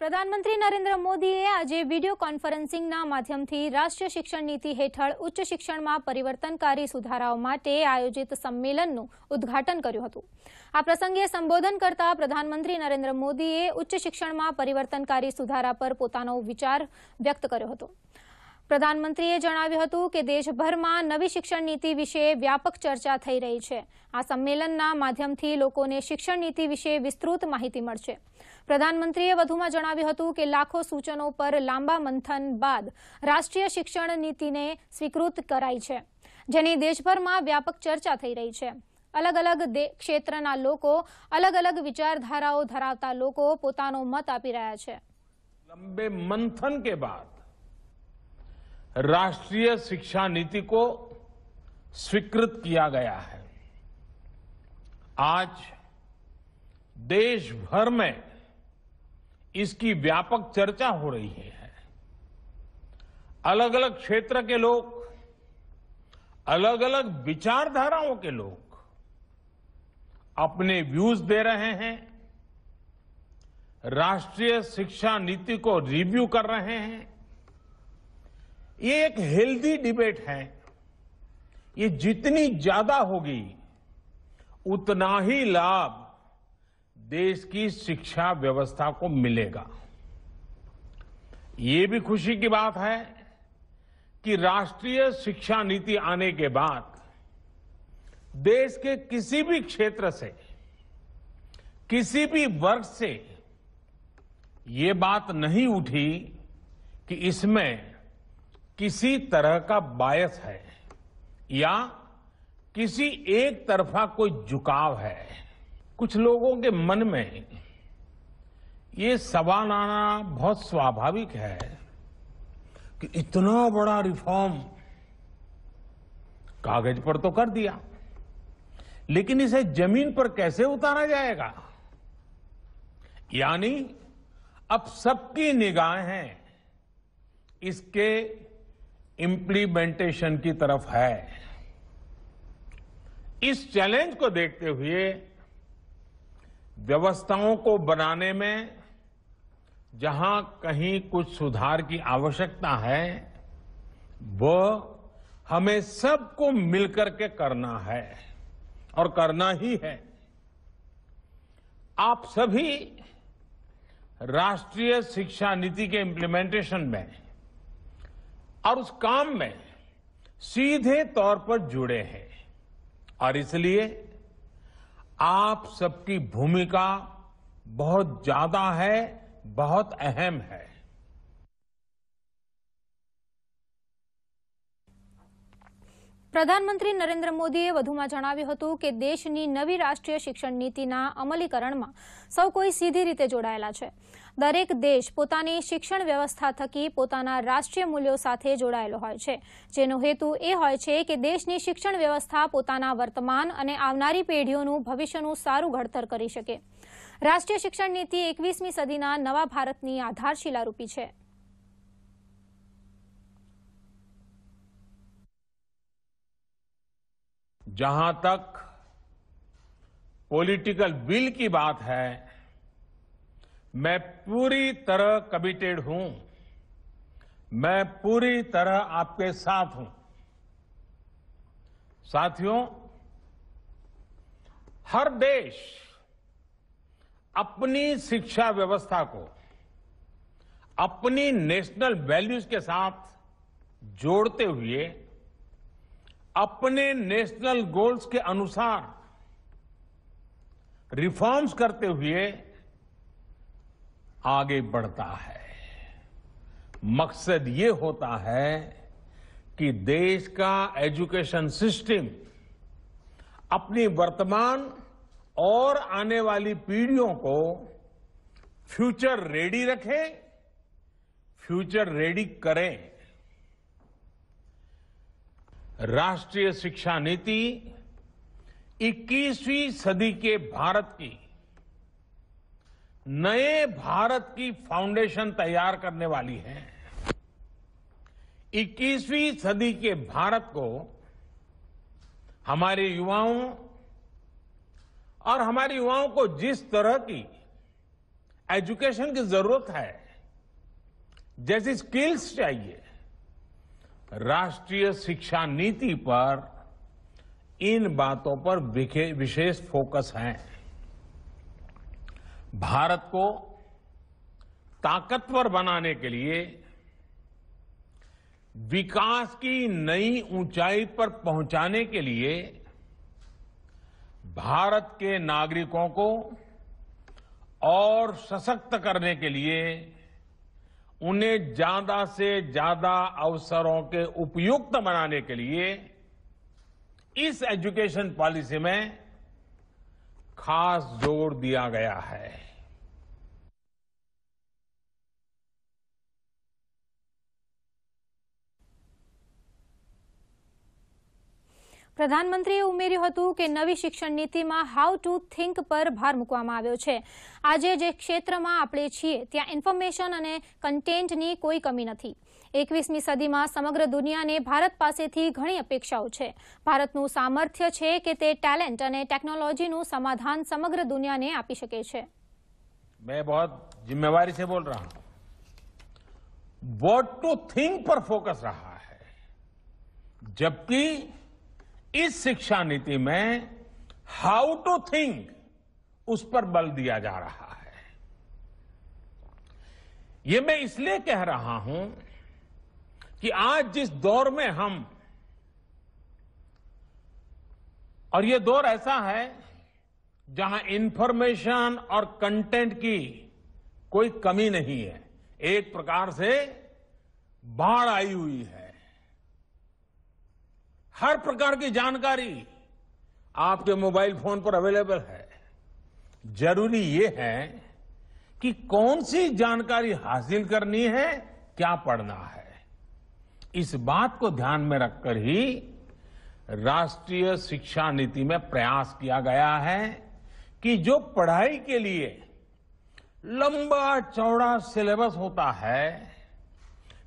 પ્રધાનમંત્રી નરેન્દ્ર મોદીએ આજે વીડિયો કોન્ફરન્સિંગના માધ્યમથી રાષ્ટ્રીય શિક્ષણ નીતિ હેઠળ ઉચ્ચ શિક્ષણમાં પરિવર્તનકારી સુધારાઓ માટે આયોજિત સંમેલનનું ઉદ્ઘાટન કર્યું હતું. આ પ્રસંગે સંબોધન કરતા પ્રધાનમંત્રી નરેન્દ્ર મોદીએ ઉચ્ચ શિક્ષણમાં પરિવર્તનકારી સુધારા પર પોતાનો વિચાર વ્યક્ત કર્યો હતો. પ્રધાનમંત્રીએ જણાવ્યું હતું કે દેશભરમાં નવી શિક્ષણ નીતિ વિશે વ્યાપક ચર્ચા થઈ રહી છે. આ સંમેલનના માધ્યમથી લોકોને શિક્ષણ નીતિ વિશે વિસ્તૃત માહિતી મળશે. પ્રધાનમંત્રીએ વધુમાં જણાવ્યું હતું કે લાખો સૂચનો પર લાંબા મંથન બાદ રાષ્ટ્રીય શિક્ષણ નીતિને સ્વીકૃત કરાઈ છે જેની દેશભરમાં વ્યાપક ચર્ચા થઈ રહી છે અલગ અલગ દે- ક્ષેત્રના લોકો અલગ અલગ વિચારધારાઓ ધરાવતા લોકો પોતાનો મત આપી રહ્યા છે लंबे मंथन के बाद राष्ट्रीय शिक्षा नीति को स्वीकृत किया गया है आज देश भर में इसकी व्यापक चर्चा हो रही है। अलग अलग क्षेत्र के लोग अलग अलग विचारधाराओं के लोग अपने व्यूज़ दे रहे हैं, राष्ट्रीय शिक्षा नीति को रिव्यू कर रहे हैं। ये एक हेल्दी डिबेट है। ये जितनी ज़्यादा होगी, उतना ही लाभ देश की शिक्षा व्यवस्था को मिलेगा। ये भी खुशी की बात है कि राष्ट्रीय शिक्षा नीति आने के बाद देश के किसी भी क्षेत्र से, किसी भी वर्ग से ये बात नहीं उठी कि इसमें किसी तरह का बायस है या किसी एक तरफा कोई झुकाव है। कुछ लोगों के मन में ये सवाल आना बहुत स्वाभाविक है कि इतना बड़ा रिफॉर्म कागज़ पर तो कर दिया, लेकिन इसे ज़मीन पर कैसे उतारा जाएगा? यानी अब सबकी निगाहें इसके इम्प्लीमेंटेशन की तरफ़ है। इस चैलेंज को देखते हुए व्यवस्थाओं को बनाने में जहाँ कहीं कुछ सुधार की आवश्यकता है वह हमें सबको मिलकर के करना है और करना ही है। आप सभी राष्ट्रीय शिक्षा नीति के इम्प्लीमेंटेशन में और उस काम में सीधे तौर पर जुड़े हैं और इसलिए आप सबकी भूमिका बहुत ज्यादा है बहुत अहम है પ્રધાનમંત્રી નરેન્દ્ર મોદીએ વધુમાં જણાવ્યું હતું કે દેશની નવી રાષ્ટ્રીય શિક્ષણ નીતિના અમલીકરણમાં સૌ કોઈ સીધી રીતે જોડાયેલા છે દરેક દેશ પોતાની શિક્ષણ વ્યવસ્થા થકી પોતાના રાષ્ટ્રીય મૂલ્યો સાથે જોડાયેલો હોય છે જેનો હેતુ એ હોય છે કે દેશની શિક્ષણ વ્યવસ્થા પોતાના વર્તમાન અને આવનારી પેઢીઓનું ભવિષ્યનું સારું ઘડતર કરી શકે રાષ્ટ્રીય શિક્ષણ નીતિ એકવીસમી સદીના નવા ભારતની આધારશિલા રૂપી છે जहां तक पॉलिटिकल विल की बात है मैं पूरी तरह कमिटेड हूँ। मैं पूरी तरह आपके साथ हूँ। साथियों, हर देश अपनी शिक्षा व्यवस्था को, अपनी नेशनल वैल्यूज़ के साथ जोड़ते हुए, अपने नेशनल गोल्स के अनुसार रिफॉर्म्स करते हुए आगे बढ़ता है। मकसद ये होता है कि देश का एजुकेशन सिस्टम अपनी वर्तमान और आने वाली पीढ़ियों को फ्यूचर रेडी रखे, फ्यूचर रेडी करें। राष्ट्रीय शिक्षा नीति 21वीं सदी के भारत की नए भारत की फाउंडेशन तैयार करने वाली है। 21वीं सदी के भारत को हमारे युवाओं और हमारे युवाओं को जिस तरह की एजुकेशन की ज़रूरत है, जैसी स्किल्स चाहिए, राष्ट्रीय शिक्षा नीति पर इन बातों पर विशेष फोकस है। भारत को ताकतवर बनाने के लिए विकास की नई ऊंचाई पर पहुँचाने के लिए भारत के नागरिकों को और सशक्त करने के लिए उन्हें ज़्यादा से ज़्यादा अवसरों के उपयुक्त बनाने के लिए इस एजुकेशन पॉलिसी में खास जोर दिया गया है પ્રધાનમંત્રીએ ઉમેર્યું હતું કે નવી શિક્ષણ નીતિમાં હાઉ ટુ થિંક પર ભાર મૂકવામાં આવ્યો છે આજે જે ક્ષેત્રમાં આપણે છીએ ત્યાં ઇન્ફોર્મેશન અને કન્ટેન્ટની કોઈ કમી નથી એકવીસમી સદીમાં સમગ્ર દુનિયાને ભારત પાસેથી ઘણી અપેક્ષાઓ છે ભારતનું સામર્થ્ય છે કે તે ટેલેન્ટ અને ટેકનોલોજીનું સમાધાન સમગ્ર દુનિયાને આપી શકે છે मैं बहुत जिम्मेवारी से बोल रहा हूं वॉट टू थिंक पर फोकस रहा है जबकि इस शिक्षा नीति में हाउ टू थिंक उस पर बल दिया जा रहा है ये मैं इसलिए कह रहा हूं कि आज जिस दौर में हम, और ये दौर ऐसा है जहाँ इंफॉर्मेशन और कंटेंट की कोई कमी नहीं है। एक प्रकार से बाढ़ आई हुई है। हर प्रकार की जानकारी आपके मोबाइल फ़ोन पर अवेलेबल है। ज़रूरी ये है कि कौन सी जानकारी हासिल करनी है, क्या पढ़ना है। इस बात को ध्यान में रखकर ही राष्ट्रीय शिक्षा नीति में प्रयास किया गया है कि जो पढ़ाई के लिए लंबा चौड़ा सिलेबस होता है,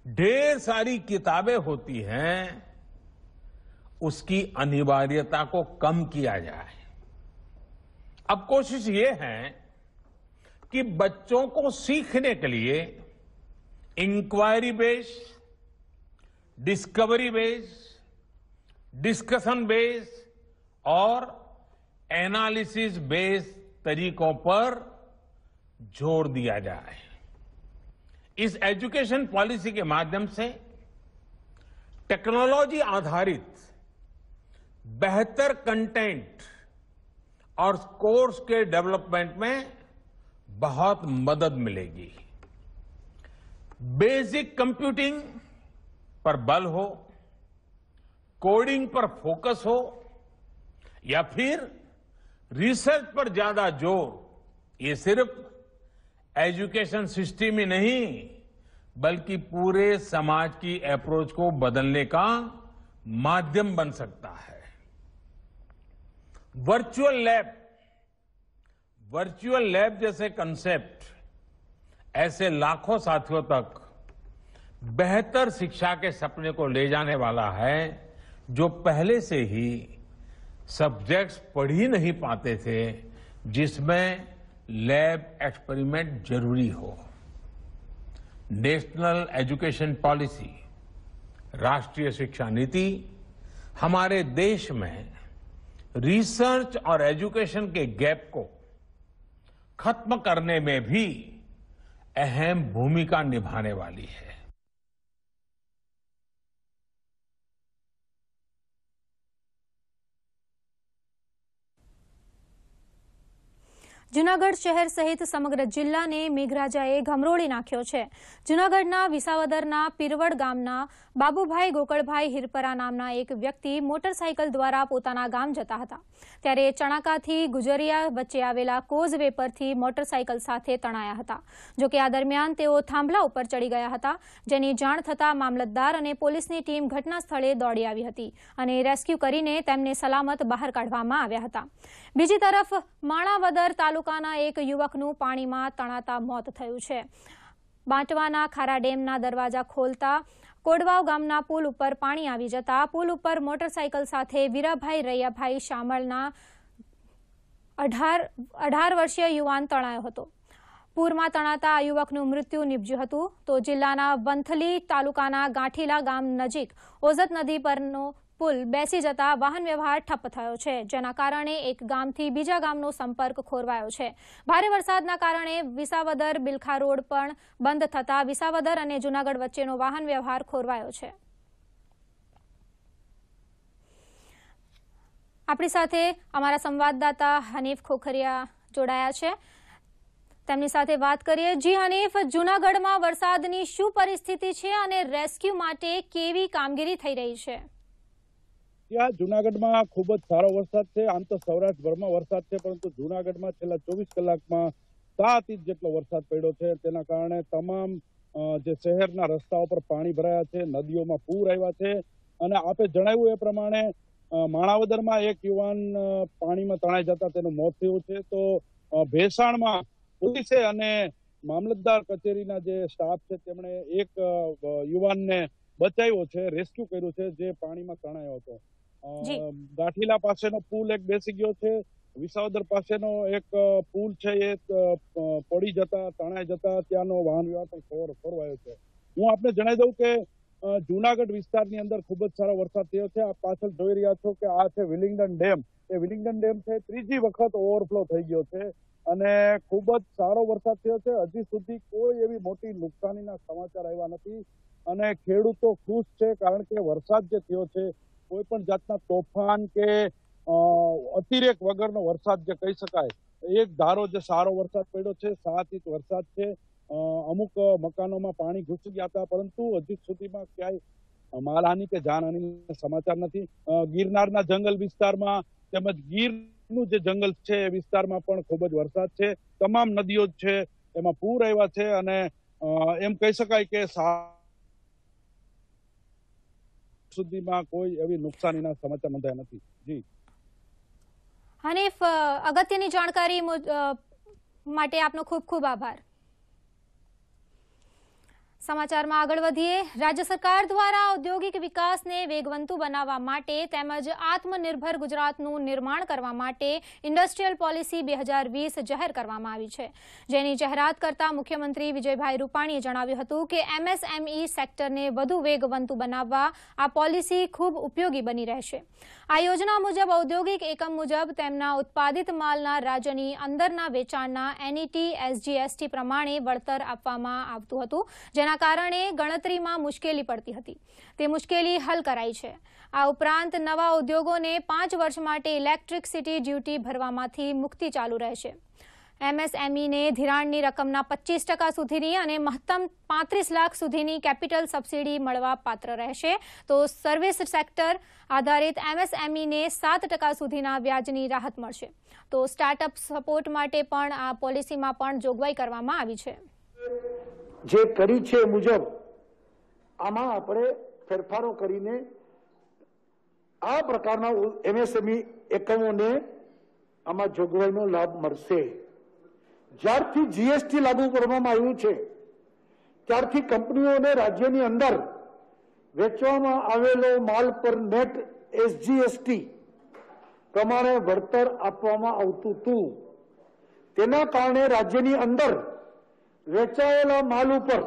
ढेर सारी किताबें होती हैं, उसकी अनिवार्यता को कम किया जाए। अब कोशिश ये है कि बच्चों को सीखने के लिए inquiry based discovery based discussion based और एनालिसिस बेस्ड तरीकों पर ज़ोर दिया जाए। इस एजुकेशन पॉलिसी के माध्यम से टेक्नोलॉजी आधारित बेहतर कंटेंट और कोर्स के डेवलपमेंट में बहुत मदद मिलेगी। बेसिक कंप्यूटिंग पर बल हो, कोडिंग पर फोकस हो, या फिर रिसर्च पर ज़्यादा ज़ोर, ये सिर्फ़ एजुकेशन सिस्टम ही नहीं, बल्कि पूरे समाज की अप्रोच को बदलने का माध्यम बन सकता है। वर्चुअल लैब वर्चुअल लैब जैसे कंसेप्ट ऐसे लाखों साथियों तक बेहतर शिक्षा के सपने को ले जाने वाला है, जो पहले से ही सब्जेक्ट्स पढ़ ही नहीं पाते थे, जिसमें लैब एक्सपेरिमेंट ज़रूरी हो। नेशनल एजुकेशन पॉलिसी राष्ट्रीय शिक्षा नीति, हमारे देश में रिसर्च और एजुकेशन के गैप को खत्म करने में भी अहम भूमिका निभाने वाली है। જૂનાગઢ શહેર સહિત સમગ્ર જિલ્લાને મેઘરાજાએ ગમરોળી નાખ્યો છે. જૂનાગઢના વિસાવદરના પીરવડ ગામના બાબુભાઈ ગોકળભાઈ હિરપરા નામના એક વ્યક્તિ મોટરસાયકલ દ્વારા પોતાના ગામ જતા હતા. ત્યારે ચણાકાથી ગુજરિયા વચ્ચે આવેલા કોઝવે પરથી મોટરસાયકલ સાથે તણાયા હતા. જોકે આ દરમિયાન તેઓ થાંભલા ઉપર ચડી ગયા હતા, જેની જાણ થતાં મામલતદાર અને પોલીસની ટીમ ઘટના સ્થળે દોડી આવી હતી અને રેસ્ક્યુ કરીને તેમને સલામત બહાર કાઢવામાં આવ્યા હતા. બીજી તરફ, માણાવદર તાલુકાના એક યુવકનું પાણીમાં તણાતા મોત થયું છે. બાંટવાના ખારા ડેમના દરવાજા ખોલતા કોડવાવ ગામના પુલ ઉપર પાણી આવી જતા પુલ ઉપર મોટરસાયકલ સાથે વીરાભાઈ રૈયાભાઈ શામળના અઢાર અઢાર વર્ષીય યુવાન તણાયો હતો. પૂરમાં તણાતા આ યુવકનું મૃત્યુ નીપજ્યું હતું. તો જિલ્લાના વંથલી તાલુકાના ગાંઠીલા ગામ નજીક ઓઝત નદી પરનો પુલ બેસી જતા વાહન વ્યવહાર ઠપ્પ થયો છે, જેના કારણે એક ગામથી બીજા ગામનો સંપર્ક ખોરવાયો છે. ભારે વરસાદના કારણે વિસાવદર બિલખા રોડ પણ બંધ થતા વિસાવદર અને જૂનાગઢ વચ્ચેનો વાહન વ્યવહાર ખોરવાયો છે. આપણી સાથે અમારા સંવાદદાતા હનીફ ખોખરિયા જોડાયા છે. તેમની સાથે વાત કરીએ. જી હનીફ, જૂનાગઢમાં વરસાદની શું પરિસ્થિતિ છે અને રેસ્ક્યુ માટે કેવી કામગીરી થઈ રહી છે? ત્યાં જુનાગઢમાં ખૂબ જ સારો વરસાદ છે. આમ તો સૌરાષ્ટ્રભરમાં વરસાદ છે, પરંતુ જુનાગઢમાં છેલ્લા ચોવીસ કલાકમાં સાત ઇંચ જેટલો વરસાદ પડ્યો છે. તેના કારણે તમામ જે શહેરના રસ્તાઓ પર પાણી ભરાયા છે, નદીઓમાં પૂર આવ્યા છે. અને આપે જણાવ્યું એ પ્રમાણે માણાવદરમાં એક યુવાન પાણીમાં તણાઈ જતા તેનું મોત થયું છે. તો ભેસાણમાં પોલીસે અને મામલતદાર કચેરીના જે સ્ટાફ છે, તેમણે એક યુવાનને બચાવ્યો છે, રેસ્ક્યુ કર્યું છે, જે પાણીમાં તણાયો હતો. ગાંઠીલા પાસેનો પુલ એક બેસી ગયો છે. વિસાવદર પાસેનો એક પુલ છે એ પડી જતા, તણાઈ જતા ત્યાંનો વાહન વ્યવહાર પણ ખોરવાયો છે. હું આપને જણાવી દઉં કે જુનાગઢ વિસ્તારની અંદર ખૂબ જ સારો વરસાદ થયો છે. આપ પાછળ જોઈ રહ્યા છો કે આ છે વિલિંગડન ડેમ. એ વિલિંગડન ડેમ છે ત્રીજી વખત ઓવરફ્લો થઈ ગયો છે અને ખૂબ જ સારો વરસાદ થયો છે. હજી સુધી કોઈ એવી મોટી નુકસાનીના સમાચાર આવ્યા નથી અને ખેડૂતો ખુશ છે કારણ કે વરસાદ જે થયો છે કોઈ પણ જાતના તોફાન કે અતિરેક વગરનો વરસાદ જે કહી શકાય, એક ધારો જે સારો વરસાદ પડ્યો છે સાત ઇંચ વરસાદ છે અમુક મકાનોમાં પાણી ઘૂસી ગયા હતા, પરંતુ હજી સુધીમાં ક્યાંય માલહાની કે જાનહાની સમાચાર નથી. ગિરનારના જંગલ વિસ્તારમાં તેમજ ગીરનું જે જંગલ છે એ વિસ્તારમાં પણ ખૂબ જ વરસાદ છે. તમામ નદીઓ છે, એમાં પૂર આવ્યા છે અને એમ કહી શકાય કે સા- સુધીમાં કોઈ એવી નુકસાનીના સમાચાર નોંધાયા નથી. જી. હનીફ અગત્યની જાણકારી માટે આપનો ખૂબ ખૂબ આભાર. સમાચારમાં આગળ વધીએ. રાજ્ય સરકાર દ્વારા ઔદ્યોગિક વિકાસને વેગવંતુ બનાવવા માટે તેમજ આત્મનિર્ભર ગુજરાતનું નિર્માણ કરવા માટે ઇન્ડસ્ટ્રીયલ પોલિસી બે જાહેર કરવામાં આવી છે. જેની જાહેરાત કરતા મુખ્યમંત્રી વિજયભાઈ રૂપાણીએ જણાવ્યું હતું કે એમએસએમઈ સેક્ટરને વધુ વેગવંતુ બનાવવા આ પોલિસી ખૂબ ઉપયોગી બની રહેશે. આ યોજના મુજબ ઔદ્યોગિક એકમ મુજબ તેમના ઉત્પાદિત માલના રાજ્યની અંદરના વેચાણના એનઈટી એસજીએસટી પ્રમાણે વળતર આપવામાં આવતું હતું. જેના કારણે ગણતરીમાં મુશ્કેલી પડતી હતી. તે મુશ્કેલી હલ કરાઈ છે. આ ઉપરાંત નવા ઉદ્યોગોને પાંચ વર્ષ માટે ઇલેક્ટ્રિકસિટી ડ્યુટી ભરવામાંથી મુક્તિ ચાલુ રહેશે. એમએસએમઈને ધિરાણની રકમના પચીસ ટકા સુધીની અને મહત્તમ પાંત્રીસ લાખ સુધીની કેપિટલ સબસિડી મળવા પાત્ર રહેશે. તો સર્વિસ સેક્ટર આધારિત એમએસએમઈને સાત ટકા સુધીના વ્યાજની રાહત મળશે. તો સ્ટાર્ટઅપ સપોર્ટ માટે પણ આ પોલિસીમાં પણ જોગવાઈ કરવામાં આવી છે. જે કરી છે મુજબ આમાં આપણે ફેરફારો કરીને આ પ્રકારના એમએસએમઈ એકમોને આમાં જોગવાઈનો લાભ મળશે. જ્યારથી જીએસટી લાગુ કરવામાં આવ્યું છે, ત્યારથી કંપનીઓને રાજ્યની અંદર વેચવામાં આવેલો માલ પર નેટ એસજીએસટી પ્રમાણે વળતર આપવામાં આવતું હતું. તેના કારણે રાજ્યની અંદર વેચાયેલા માલ ઉપર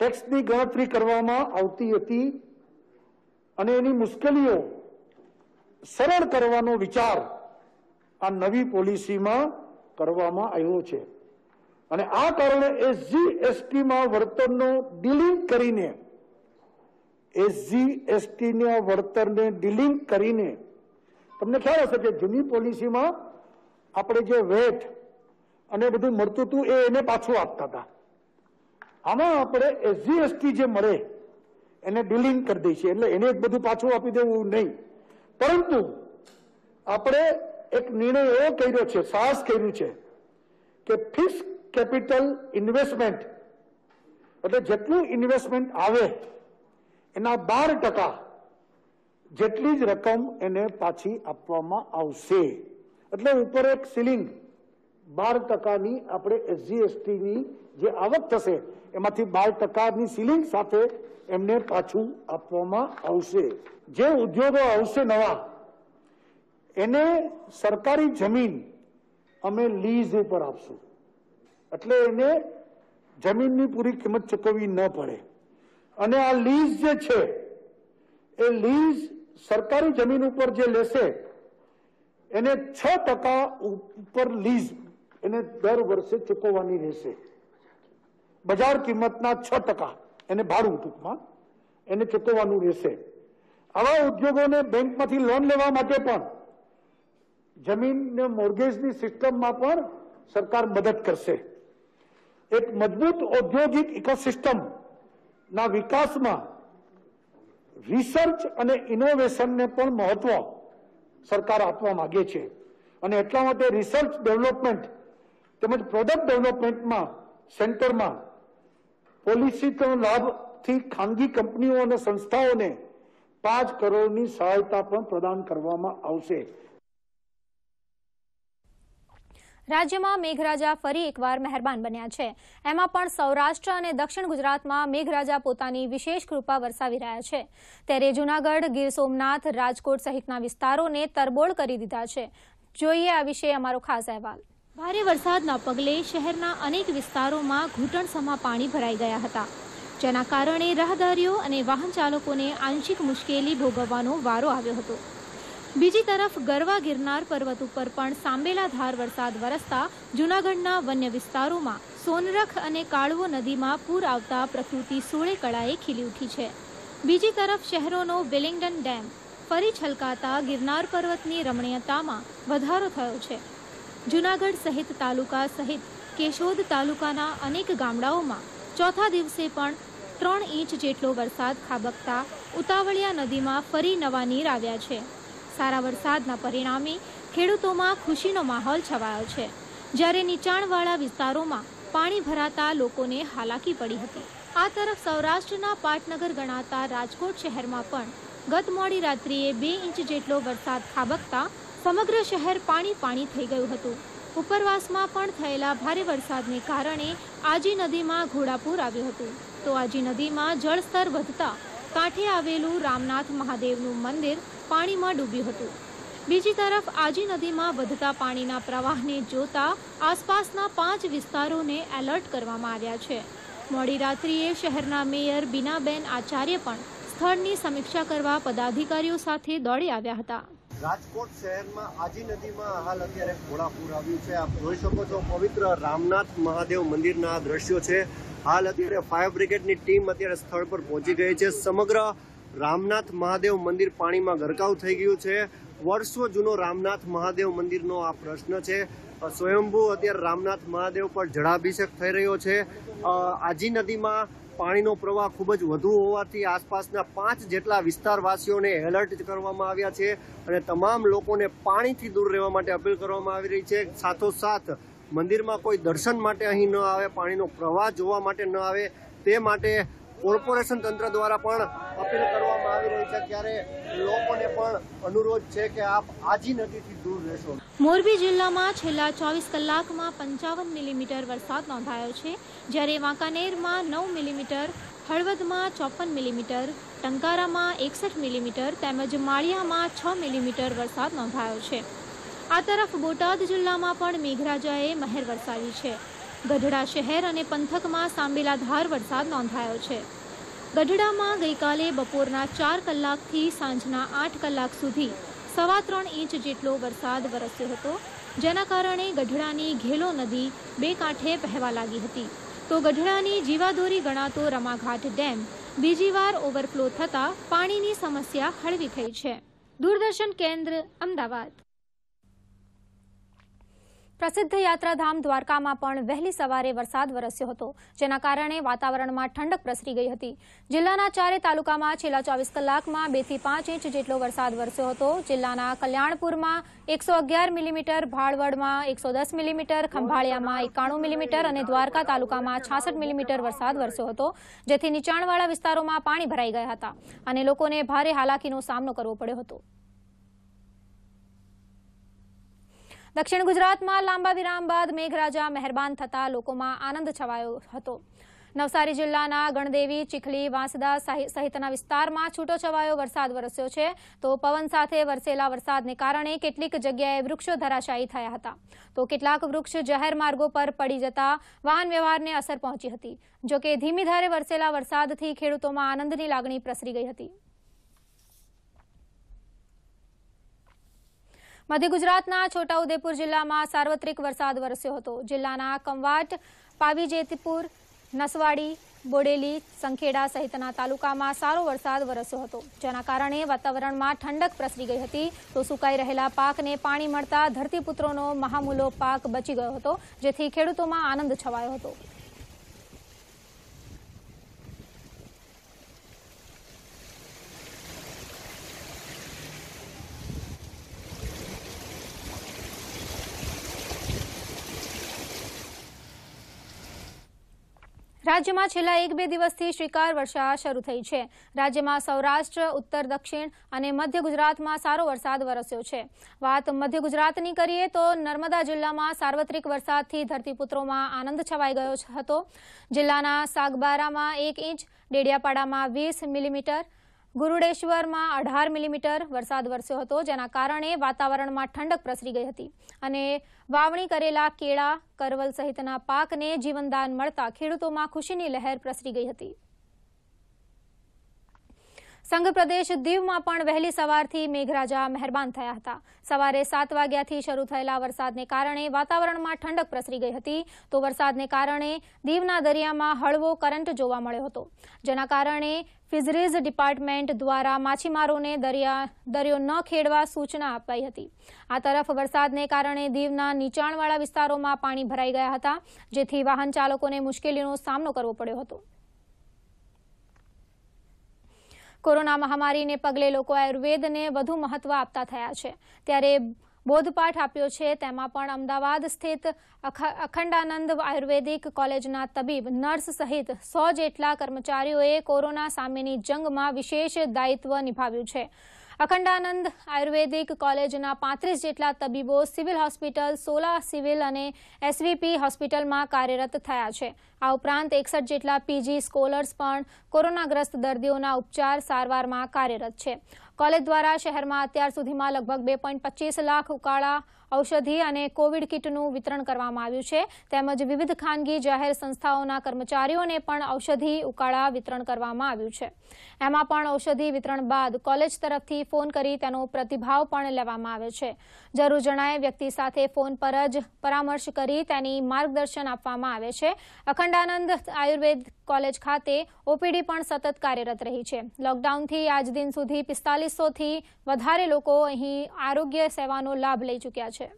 ટેક્સની ગણતરી કરવામાં આવતી હતી અને એની મુશ્કેલીઓ સરળ કરવાનો વિચાર આ નવી પોલિસીમાં કરવામાં આવ્યો છે. અને આ કારણે એસજીએસટીમાં વળતરનો ડીલિંગ કરીને એસજી એસટીના વળતરને ડીલિંગ કરીને, તમને ખ્યાલ હશે કે જૂની પોલિસીમાં આપણે જે વેટ અને બધું મળતું હતું, એ એને પાછું આપતા હતા. આમાં આપણે એસજી એસટી જે મળે, એને ડીલિંગ કરી દઈશું એટલે એને જ બધું પાછું આપી દેવું નહીં. પરંતુ આપણે એક નિર્ણય એવો કર્યો છે, સાહસ કર્યું છે, કે ફિક્સ કેપિટલ ઇન્વેસ્ટમેન્ટ એટલે જેટલું ઇન્વેસ્ટમેન્ટ આવે, એના બાર ટકા જેટલી જ રકમ એને પાછી આપવામાં આવશે. એટલે ઉપર એક સીલિંગ બાર ટકાની આપણે એસજીએસટીની જે આવક થશે, એમાંથી બાર ટકાની સીલિંગ સાથે એમને પાછું આપવામાં આવશે. જે ઉદ્યોગો આવશે નવા, એને સરકારી જમીન અમે લીઝ ઉપર આપશું. એટલે એને જમીનની પૂરી કિંમત ચૂકવવી ન પડે. અને આ લીઝ જે છે, એ લીઝ સરકારી જમીન ઉપર જે લેશે, એને છ ટકા ઉપર લીઝ એને દર વર્ષે ચૂકવવાની રહેશે. બજાર કિંમતના છ ટકા. એને ભાડું ટૂંકમાં એને ચૂકવવાનું રહેશે. આવા ઉદ્યોગોને બેંકમાંથી લોન લેવા માટે પણ જમીન મોર્ગેજની સિસ્ટમમાં પણ સરકાર મદદ કરશે. એક મજબૂત ઔદ્યોગિક ઇકોસિસ્ટમના વિકાસમાં રિસર્ચ અને ઇનોવેશનને પણ મહત્વ સરકાર આપવા માંગે છે. અને એટલા માટે રિસર્ચ ડેવલપમેન્ટ તેમજ પ્રોડક્ટ ડેવલપમેન્ટમાં સેન્ટરમાં પોલિસીનો લાભથી ખાનગી કંપનીઓ અને સંસ્થાઓને પાંચ કરોડની સહાયતા પણ પ્રદાન કરવામાં આવશે. રાજ્યમાં મેઘરાજા ફરી એકવાર મહેરબાન બન્યા છે. એમાં પણ સૌરાષ્ટ્ર અને દક્ષિણ ગુજરાતમાં મેઘરાજા પોતાની વિશેષ કૃપા વરસાવી રહ્યા છે. ત્યારે જૂનાગઢ, ગીર સોમનાથ, રાજકોટ સહિતના વિસ્તારોને તરબોળ કરી દીધા છે. જોઈએ આ વિશે અમારો ખાસ અહેવાલ. ભારે વરસાદના પગલે શહેરના અનેક વિસ્તારોમાં ઘૂંટણસમા પાણી ભરાઈ ગયા હતા. જેના કારણે રાહદારીઓ અને વાહન ચાલકોને આંશિક મુશ્કેલી ભોગવવાનો વારો આવ્યો હતો. બીજી તરફ ગરવા ગિરનાર પર્વત ઉપર પણ સાંબેલા ધાર વરસાદ વરસતા જૂનાગઢના વન્ય વિસ્તારોમાં સોનરખ અને કાળવો નદીમાં પૂર આવતા પ્રકૃતિ સોળે કળાએ ખીલી ઉઠી છે. બીજી તરફ શહેરોનો વેલિંગડન ડેમ ફરી છલકાતા ગિરનાર પર્વતની રમણીયતામાં વધારો થયો છે. જૂનાગઢ સહિત તાલુકા સહિત કેશોદ તાલુકાના અનેક ગામડાઓમાં ચોથા દિવસે પણ ત્રણ ઇંચ જેટલો વરસાદ ખાબકતા ઉતાવળિયા નદીમાં ફરી નવા નીર આવ્યા છે. સારા વરસાદના પરિણામે ખેડૂતોમાં ખુશીનો માહોલ છવાયો છે. જ્યારે નીચાણવાળા વિસ્તારોમાં પાણી ભરાતા લોકોને હાલાકી પડી હતી. આ તરફ સૌરાષ્ટ્રના પાટનગર ગણાતા રાજકોટ શહેરમાં પણ ગત મોડી રાત્રિએ બે ઇંચ જેટલો વરસાદ ખાબકતા સમગ્ર શહેર પાણી પાણી થઈ ગયું હતું. ઉપરવાસમાં પણ થયેલા ભારે વરસાદને કારણે આજી નદીમાં ઘોડાપૂર આવ્યું હતું. તો આજી નદીમાં જળસ્તર વધતા કાંઠે આવેલું રામનાથ મહાદેવનું મંદિર પાણીમાં ડૂબ્યું હતું. બીજી તરફ આજી નદીમાં વધતા પાણીના પ્રવાહને જોતા આસપાસના પાંચ વિસ્તારોને એલર્ટ કરવામાં આવ્યા છે. મોડી રાત્રિએ શહેરના મેયર બીનાબેન આચાર્ય પણ સ્થળની સમીક્ષા કરવા પદાધિકારીઓ સાથે દોડી આવ્યા હતા. રાજકોટ શહેરમાં આજી નદીમાં હાલ અત્યારે ઘોડાપૂર આવ્યું છે. આપ જોઈ શકો છો પવિત્ર રામનાથ મહાદેવ મંદિરના દ્રશ્યો છે. હાલ અત્યારે ફાયર બ્રિગેડની ટીમ અત્યારે સ્થળ પર પહોંચી ગઈ છે. સમગ્ર રામનાથ મહાદેવ મંદિર પાણીમાં ગરકાવ થઈ ગયું છે. વર્ષો જૂનો રામનાથ મહાદેવ મંદિરનો આ પ્રશ્ન છે. સ્વયંભૂ અત્યારે રામનાથ મહાદેવ પર જળાભિષેક થઈ રહ્યો છે. આજી નદીમાં પાણીનો પ્રવાહ ખૂબ જ વધુ હોવાથી આસપાસના પાંચ જેટલા વિસ્તારવાસીઓને એલર્ટ કરવામાં આવ્યા છે અને તમામ લોકોને પાણીથી દૂર રહેવા માટે અપીલ કરવામાં આવી રહી છે. સાથોસાથ, મંદિરમાં કોઈ દર્શન માટે અહીં ન આવે, પાણીનો પ્રવાહ જોવા માટે ન આવે, તે માટે કોર્પોરેશન તંત્ર દ્વારા પણ અપીલ કરવામાં આવી રહી છે. ત્યારે લોકોને પણ અનુરોધ છે કે આપ આજી નદીથી મોરબી જિલ્લામાં છેલ્લા ચોવીસ કલાકમાં પંચાવન મિલીમીટર વરસાદ નોંધાયો છે, જ્યારે વાંકાનેરમાં નવ મિલીમીટર, હળવદમાં ચોપન મિલીમીટર, ટંકારામાં એકસઠ મિલીમીટર તેમજ માળિયામાં છ મિલીમીટર વરસાદ નોંધાયો છે. આ તરફ બોટાદ જિલ્લામાં પણ મેઘરાજાએ મહેર વરસાવી છે. ગઢડા શહેર અને પંથકમાં સાંબેલાધાર વરસાદ નોંધાયો છે. ગઢડામાં ગઈકાલે બપોરના ચાર કલાકથી સાંજના આઠ કલાક સુધી સવા ત્રણ ઇંચ જેટલો વરસાદ વરસ્યો હતો, જેના કારણે ગઢડાની ઘેલો નદી બે કાંઠે વહેવા લાગી હતી. તો ગઢડાની જીવાદોરી ગણાતો રમાઘાટ ડેમ બીજી વાર ઓવરફ્લો થતાં પાણીની સમસ્યા હળવી થઈ છે. દૂરદર્શન કેન્દ્ર અમદાવાદ. પ્રસિદ્ધ યાત્રાધામ દ્વારકામાં પણ વહેલી સવારે વરસાદ વરસ્યો હતો, જેના કારણે વાતાવરણમાં ઠંડક પ્રસરી ગઈ હતી. જિલ્લાના ચારે તાલુકામાં છેલ્લા ચોવીસ કલાકમાં બેથી પાંચ ઇંચ જેટલો વરસાદ વરસ્યો હતો. જિલ્લાના કલ્યાણપુરમાં એકસો અગિયાર મિલીમીટર ભાળવડમાં એકસો દસ મિલીમીટર, ખંભાળિયામાં એકાણું મિલીમીટર અને દ્વારકા તાલુકામાં છાસઠ મિલીમીટર વરસાદ વરસ્યો હતો, જેથી નીચાણવાળા વિસ્તારોમાં પાણી ભરાઈ ગયા હતા અને લોકોને ભારે હાલાકીનો સામનો કરવો પડ્યો હતો. દક્ષિણ ગુજરાતમાં લાંબા વિરામ બાદ મેઘરાજા મહેરબાન થતા લોકોમાં આનંદ છવાયો હતો. નવસારી જિલ્લાના ગણદેવી, ચીખલી, વાંસદા સહિ- સહિતના વિસ્તારમાં છૂટો છવાયો વરસાદ વરસ્યો છે. તો પવન સાથે વરસેલા વરસાદને કારણે કેટલીક જગ્યાએ વૃક્ષો ધરાશાયી થયા હતા. તો કેટલાક વૃક્ષ જાહેર માર્ગો પર પડી જતા વાહન વ્યવહારને અસર પહોંચી હતી. જોકે ધીમી ધારે વરસેલા વરસાદથી ખેડૂતોમાં આનંદની લાગણી પ્રસરી ગઈ હતી. મધ્ય ગુજરાતના છોટાઉદેપુર જિલ્લામાં સાર્વત્રિક વરસાદ વરસ્યો હતો. જિલ્લાના કંવાટ પાવીજેતપુર નસવાડી, બોડેલી, સંખેડા સહિતના તાલુકામાં સારો વરસાદ વરસ્યો હતો. જેના કારણે વાતાવરણમાં ઠંડક પ્રસરી ગઈ હતી. તો સુકાઈ રહેલા પાકને પાણી મળતા ધરતીપુત્રોનો મહામૂલો પાક બચી ગયો હતો, જેથી ખેડૂતોમાં આનંદ છવાયો હતો. રાજ્યમાં છેલ્લા એક બે દિવસથી શ્રીકાર વર્ષા શરૂ થઈ છે. રાજ્યમાં સૌરાષ્ટ્ર, ઉત્તર, દક્ષિણ અને મધ્ય ગુજરાતમાં સારો વરસાદ વરસ્યો છે. વાત મધ્ય ગુજરાતની કરીએ તો નર્મદા જિલ્લામાં સાર્વત્રિક વરસાદથી ધરતીપુત્રોમાં આનંદ છવાઈ ગયો હતો. જિલ્લાના સાગબારામાં એક ઇંચ, ડેડિયાપાડામાં વીસ મિલીમીટર ગુરુડેશ્વરમાં અઢાર મિલીમીટર વરસાદ વરસ્યો હતો, જેના કારણે વાતાવરણમાં ઠંડક પ્રસરી ગઈ હતી. અને વાવણી કરેલા કેળા, કરવલ સહિતના પાકને જીવનદાન મળતા ખેડૂતોમાં ખુશીની લહેર પ્રસરી ગઈ હતી. સંઘ પ્રદેશ દીવમાં પણ વહેલી સવારથી મેઘરાજા મહેરબાન થયા હતા. સવારે સાત વાગ્યાથી શરૂ થયેલા વરસાદને કારણે વાતાવરણમાં ઠંડક પ્રસરી ગઈ હતી. તો વરસાદને કારણે દીવના દરિયામાં હળવો કરંટ જોવા મળ્યો હતો, જેના કારણે ફિશરીઝ ડિપાર્ટમેન્ટ દ્વારા માછીમારોને દરિયા, દરિયો ન ખેડવા સૂચના અપાઈ હતી. આ તરફ વરસાદને કારણે દીવના નીચાણવાળા વિસ્તારોમાં પાણી ભરાઈ ગયા હતા, જેથી વાહન ચાલકોને મુશ્કેલીનો સામનો કરવો પડ્યો હતો. કોરોના મહામારીને પગલે લોકો આયુર્વેદને વધુ મહત્વ આપતા થયા છે. ત્યારે બોધપાઠ આપ્યો છે. તેમાં પણ અમદાવાદ સ્થિત અખ- અખંડાનંદ આયુર્વેદિક કોલેજના તબીબ, નર્સ સહિત સો જેટલા કર્મચારીઓએ કોરોના સામેની જંગમાં વિશેષ દાયિત્વ નિભાવ્યું છે. અખંડાનંદ આયુર્વેદિક કોલેજના પાંત્રીસ જેટલા તબીબો સિવિલ હોસ્પિટલ, સોલા સિવિલ અને એસવીપી હોસ્પિટલમાં કાર્યરત થયા છે. આ ઉપરાંત એકસઠ જેટલા પીજી સ્કોલર્સ પણ કોરોનાગ્રસ્ત દર્દીઓના ઉપચાર સારવારમાં કાર્યરત છે. કોલેજ દ્વારા શહેરમાં અત્યાર સુધીમાં લગભગ બે પોઈન્ટ પચીસ લાખ ઉકાળા ઔષધિ અને કોવિડ કિટનું વિતરણ કરવામાં આવ્યું છે. તેમજ વિવિધ ખાનગી જાહેર સંસ્થાઓના કર્મચારીઓને પણ ઔષધિ ઉકાળા વિતરણ કરવામાં આવ્યું છે. એમાં પણ ઔષધિ વિતરણ બાદ કોલેજ તરફથી ફોન કરી તેનો પ્રતિભાવ પણ લેવામાં આવે છે. જરૂર જણાય વ્યક્તિ સાથે ફોન પર જ પરામર્શ કરી તેની માર્ગદર્શન આપવામાં આવે છે. અખંડાનંદ આયુર્વેદ કોલેજ ખાતે ઓપીડી પણ સતત કાર્યરત રહી છે. લોકડાઉનથી આજ દિન સુધી પિસ્તાલીસોથી વધારે લોકો અહીં આરોગ્ય સેવાનો લાભ લઈ ચૂક્યા છે.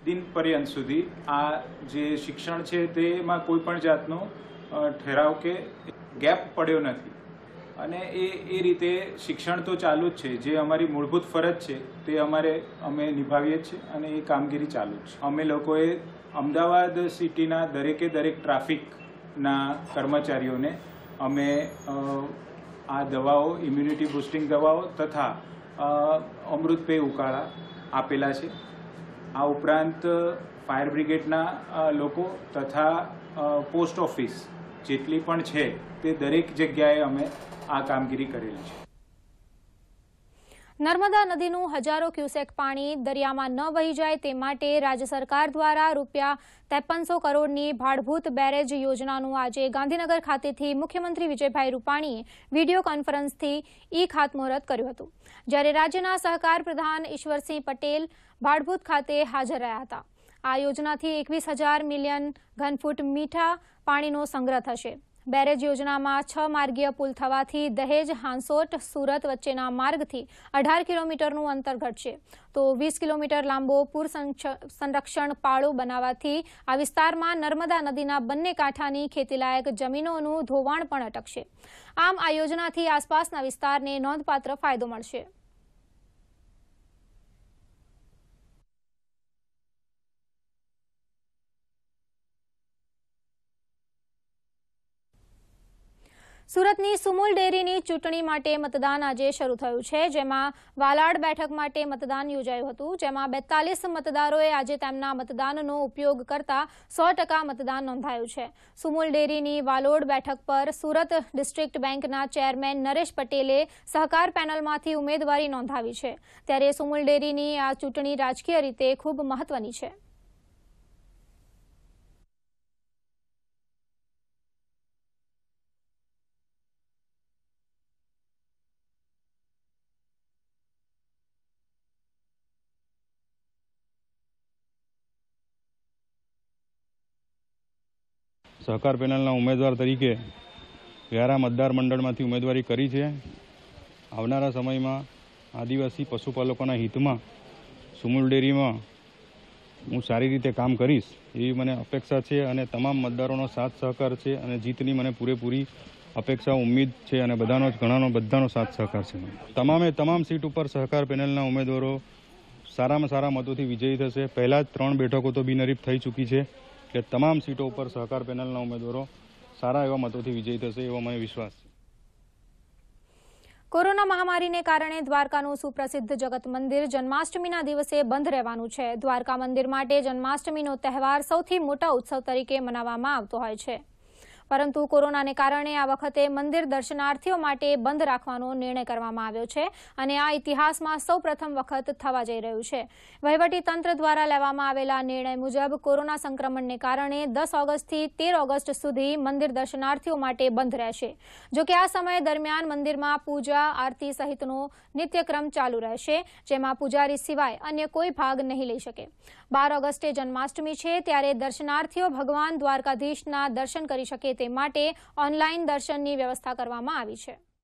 દિન પર્યંત સુધી આ જે શિક્ષણ છે તેમાં કોઈ પણ જાતનો ઠેરાવ કે ગેપ પડ્યો નથી. અને એ એ રીતે શિક્ષણ તો ચાલુ જ છે. જે અમારી મૂળભૂત ફરજ છે તે અમારે, અમે નિભાવીએ છીએ અને એ કામગીરી ચાલુ છે. અમે લોકોએ અમદાવાદ સિટીના દરેકે દરેક ટ્રાફિકના કર્મચારીઓને અમે આ દવાઓ ઇમ્યુનિટી બુસ્ટિંગ દવાઓ તથા અમૃતપેય ઉકાળા આપેલા છે. આ ઉપરાંત, ફાયર બ્રિગેડના લોકો તથા પોસ્ટ ઓફિસ જેટલી પણ છે તે દરેક જગ્યાએ અમે આ કામગીરી કરેલી છે. નર્મદા નદીનું હજારો ક્યુસેક પાણી દરિયામાં ન વહી જાય તે માટે રાજ્ય સરકાર દ્વારા રૂપિયા ત્રેપનસો કરોડની ભાડભૂત બેરેજ યોજનાનું આજે ગાંધીનગર ખાતેથી મુખ્યમંત્રી વિજયભાઈ રૂપાણીએ વીડિયો કોન્ફરન્સથી ઈ ખાતમુહૂર્ત કર્યું હતું. જ્યારે રાજ્યના સહકાર પ્રધાન ઈશ્વરસિંહ પટેલ ભાડભૂત ખાતે હાજર રહ્યા હતા. આ યોજનાથી એકવીસ મિલિયન ઘનફૂટ મીઠા પાણીનો સંગ્રહ થશે. બેરેજ યોજનામાં છ માર્ગીય પુલ થવાથી દહેજ, હાંસોટ, સુરત વચ્ચેના માર્ગથી અઢાર કિલોમીટરનું અંતર ઘટશે. તો વીસ કિલોમીટર લાંબો પૂર સંરક્ષણ પાળો બનાવવાથી આ વિસ્તારમાં નર્મદા નદીના બંને કાંઠાની ખેતીલાયક જમીનોનું ધોવાણ પણ અટકશે. આમ આ યોજનાથી આસપાસના વિસ્તારને નોંધપાત્ર ફાયદો મળશે. સુરતની સુમુલ ડેરીની ચૂંટણી માટે મતદાન આજે શરૂ થયું છે, જેમાં વાલાડ બેઠક માટે મતદાન યોજાયું હતું, જેમાં બેતાલીસ મતદારોએ આજે તેમના મતદાનનો ઉપયોગ કરતા સો મતદાન નોંધાયું છે. સુમુલ ડેરીની વાલોડ બેઠક પર સુરત ડિસ્ટ્રિક્ટ બેંકના ચેરમેન નરેશ પટેલે સહકાર પેનલમાંથી ઉમેદવારી નોંધાવી છે. ત્યારે સુમુલ ડેરીની આ ચૂંટણી રાજકીય રીતે ખૂબ મહત્વની છે. સહકાર પેનલના ઉમેદવાર તરીકે વ્યારા મતદાર મંડળમાંથી ઉમેદવારી કરી છે. આવનારા સમયમાં આદિવાસી પશુપાલકોના હિતમાં સુમુલ ડેરીમાં હું સારી રીતે કામ કરીશ એવી મને અપેક્ષા છે અને તમામ મતદારોનો સાથ સહકાર છે અને જીતની મને પૂરેપૂરી અપેક્ષા, ઉમ્મીદ છે અને બધાનો ઘણાનો, બધાનો સાથ સહકાર છે. તમામે તમામ સીટ ઉપર સહકાર પેનલના ઉમેદવારો સારામાં સારા મતોથી વિજયી થશે. પહેલાં જ ત્રણ બેઠકો તો બિનહરીફ થઈ ચૂકી છે. એટલે તમામ સીટો ઉપર સહકાર પેનલના ઉમેદવારો સારા એવા મતોથી વિજયી થશે એવો મને વિશ્વાસ છે. કોરોના મહામારીને કારણે દ્વારકાનું સુપ્રસિદ્ધ જગત મંદિર જન્માષ્ટમીના દિવસે બંધ રહેવાનું છે. દ્વારકા મંદિર માટે જન્માષ્ટમીનો તહેવાર સૌથી મોટા ઉત્સવ તરીકે મનાવવામાં આવતો હોય છે. પરંતુ કોરોનાને કારણે આ વખતે મંદિર દર્શનાર્થીઓ માટે બંધ રાખવાનો નિર્ણય કરવામાં આવ્યો છે અને આ ઇતિહાસમાં સૌ વખત થવા જઈ રહ્યું છે. તંત્ર દ્વારા લેવામાં આવેલા નિર્ણય મુજબ કોરોના સંક્રમણને કારણે દસ ઓગસ્ટથી તેર ઓગસ્ટ સુધી મંદિર દર્શનાર્થીઓ માટે બંધ રહેશે. જોકે આ સમય દરમિયાન મંદિરમાં પૂજા, આરતી સહિતનો નિત્યક્રમ ચાલુ રહેશે, જેમાં પૂજારી સિવાય અન્ય કોઈ ભાગ નહીં લઈ શકે. બાર ઓગસ્ટે જન્માષ્ટમી છે, ત્યારે દર્શનાર્થીઓ ભગવાન દ્વારકાધીશના દર્શન કરી શકે તે માટે ઓનલાઈન દર્શનની વ્યવસ્થા કરવામાં આવી છે.